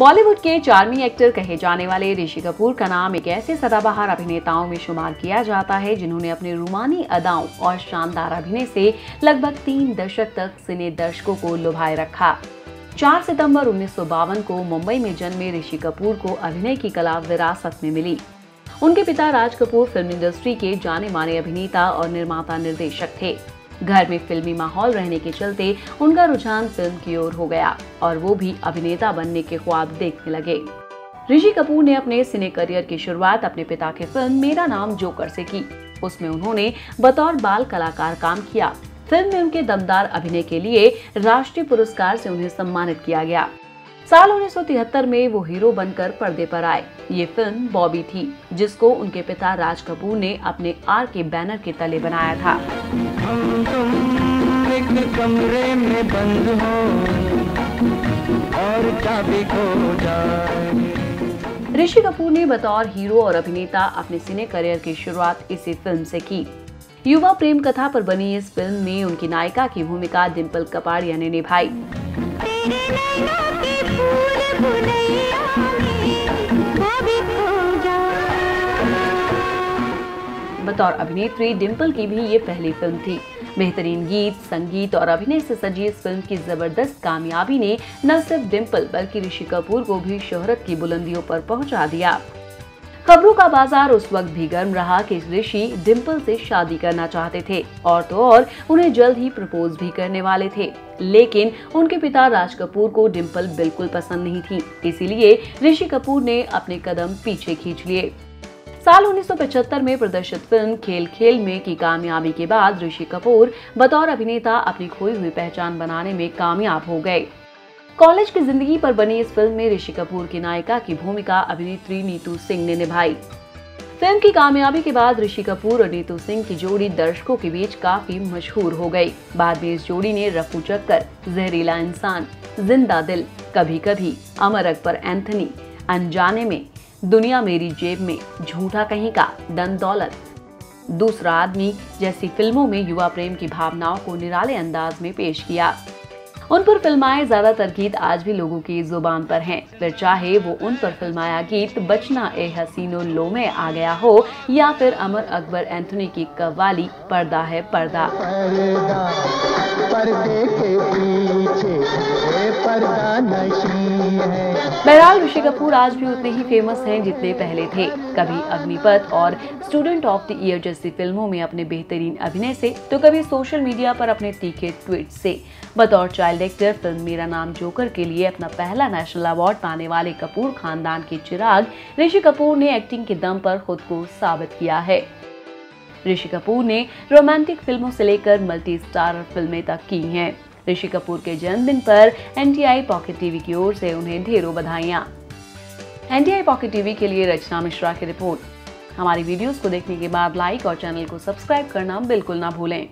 बॉलीवुड के चार्मी एक्टर कहे जाने वाले ऋषि कपूर का नाम एक ऐसे सदाबहार अभिनेताओं में शुमार किया जाता है, जिन्होंने अपने रूमानी अदाओं और शानदार अभिनय से लगभग तीन दशक तक सिने दर्शकों को लुभाए रखा। 4 सितंबर उन्नीस सौ बावन को मुंबई में जन्मे ऋषि कपूर को अभिनय की कला विरासत में मिली। उनके पिता राज कपूर फ़िल्म इंडस्ट्री के जाने माने अभिनेता और निर्माता निर्देशक थे। घर में फिल्मी माहौल रहने के चलते उनका रुझान फ़िल्म की ओर हो गया और वो भी अभिनेता बनने के ख्वाब देखने लगे। ऋषि कपूर ने अपने सिने करियर की शुरुआत अपने पिता की फ़िल्म मेरा नाम जोकर से की। उसमें उन्होंने बतौर बाल कलाकार काम किया। फ़िल्म में उनके दमदार अभिनय के लिए राष्ट्रीय पुरस्कार से उन्हें सम्मानित किया गया। साल उन्नीस में वो हीरो बनकर पर्दे पर आए। ये फ़िल्म बॉबी थी, जिसको उनके पिता राज कपूर ने अपने आर के बैनर के तले बनाया था। कमरे में बंद हो और चाबी खो जाए ऋषि कपूर ने बतौर हीरो और अभिनेता अपने सिने करियर की शुरुआत इसी फ़िल्म से की। युवा प्रेम कथा पर बनी इस फ़िल्म में उनकी नायिका की भूमिका डिम्पल कपाड़िया ने निभाई। बतौर अभिनेत्री डिम्पल की भी ये पहली फ़िल्म थी। बेहतरीन गीत, संगीत और अभिनय से सजी इस फ़िल्म की ज़बरदस्त कामयाबी ने न सिर्फ़ डिम्पल बल्कि ऋषि कपूर को भी शोहरत की बुलंदियों पर पहुँचा दिया। खबरों का बाज़ार उस वक्त भी गर्म रहा कि ऋषि डिम्पल से शादी करना चाहते थे। और तो और, उन्हें जल्द ही प्रपोज भी करने वाले थे। लेकिन उनके पिता राज कपूर को डिम्पल बिल्कुल पसंद नहीं थी। इसीलिए ऋषि कपूर ने अपने कदम पीछे खींच लिए। साल 1975 में प्रदर्शित फ़िल्म खेल खेल में की कामयाबी के बाद ऋषि कपूर बतौर अभिनेता अपनी खोई हुई पहचान बनाने में कामयाब हो गए। कॉलेज की ज़िंदगी पर बनी इस फ़िल्म में ऋषि कपूर की नायिका की भूमिका अभिनेत्री नीतू सिंह ने निभाई। फ़िल्म की कामयाबी के बाद ऋषि कपूर और नीतू सिंह की जोड़ी दर्शकों के बीच काफ़ी मशहूर हो गई। बाद में इस जोड़ी ने रफू चक्कर, जहरीला इंसान, ज़िंदा दिल कभी कभी अमर अकबर एंथनी, अनजाने में, दुनिया मेरी जेब में, झूठा कहीं का, दन दौलत। दूसरा आदमी जैसी फ़िल्मों में युवा प्रेम की भावनाओं को निराले अंदाज में पेश किया। उन पर फिल्माए ज़्यादातर गीत आज भी लोगों की ज़ुबान पर हैं। फिर चाहे वो उन पर फिल्माया गीत बचना ए हसीनो लो में आ गया हो या फिर अमर अकबर एंथनी की कवाली पर्दा है पर्दा, बहरहाल, ऋषि कपूर आज भी उतने ही फ़ेमस हैं जितने पहले थे। कभी अग्निपथ और स्टूडेंट ऑफ़ द ईयर जैसी फ़िल्मों में अपने बेहतरीन अभिनय से तो कभी सोशल मीडिया पर अपने तीखे ट्वीट से। बतौर चाइल्ड एक्टर फ़िल्म मेरा नाम जोकर के लिए अपना पहला नेशनल अवार्ड पाने वाले कपूर खानदान के चिराग, ऋषि कपूर ने एक्टिंग के दम पर खुद को साबित किया है। ऋषि कपूर ने रोमांटिक फ़िल्मों से लेकर मल्टी स्टार फ़िल्में तक की हैं। ऋषि कपूर के जन्मदिन पर एनटीआई पॉकेट टीवी की ओर से उन्हें ढेरों बधाइयाँ। एनटीआई पॉकेट टीवी के लिए रचना मिश्रा की रिपोर्ट। हमारी वीडियोस को देखने के बाद लाइक और चैनल को सब्सक्राइब करना बिल्कुल ना भूलें।